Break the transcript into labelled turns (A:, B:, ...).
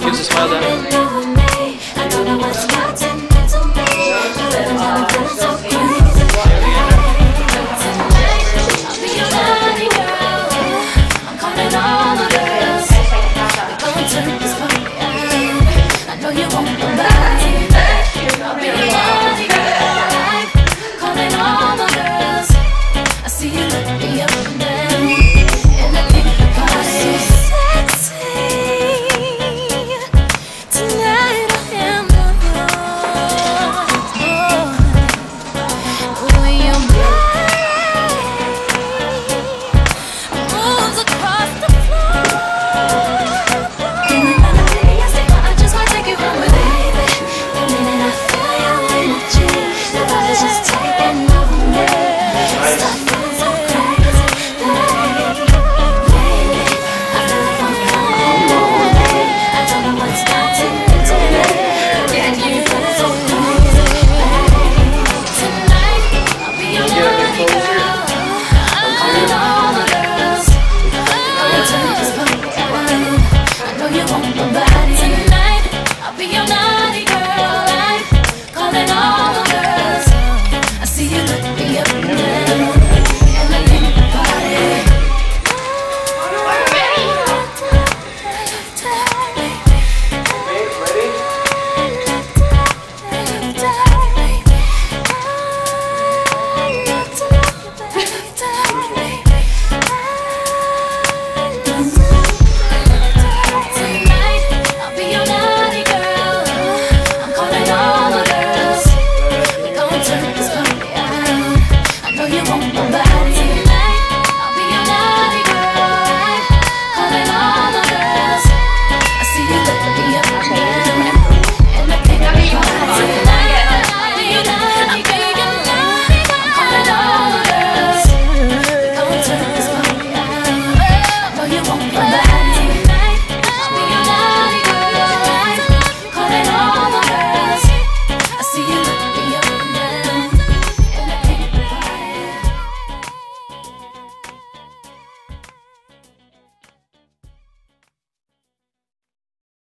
A: Gives a smile down.